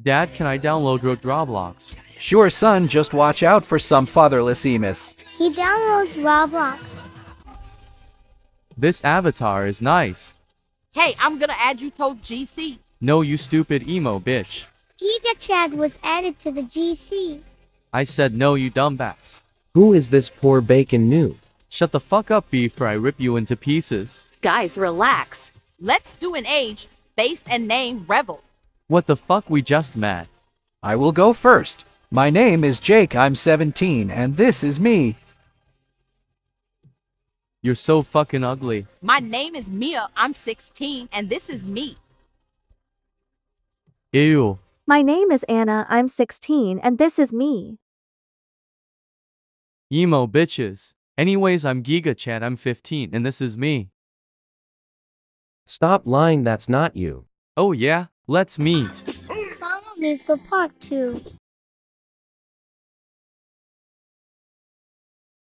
Dad, can I download your Roblox? Sure, son, just watch out for some fatherless emus. He downloads Roblox. This avatar is nice. Hey, I'm gonna add you to GC. No, you stupid emo bitch. Giga Chad was added to the GC. I said no, you dumbass. Who is this poor bacon noob? Shut the fuck up, beef, or I rip you into pieces. Guys, relax. Let's do an age, face, and name revel. What the fuck, we just met. I will go first. My name is Jake, I'm 17, and this is me. You're so fucking ugly. My name is Mia. I'm 16, and this is me. Ew. My name is Anna, I'm 16, and this is me. Emo bitches. Anyways, I'm Giga Chad, I'm 15, and this is me. Stop lying, that's not you. Oh yeah? Let's meet. Follow me for part 2.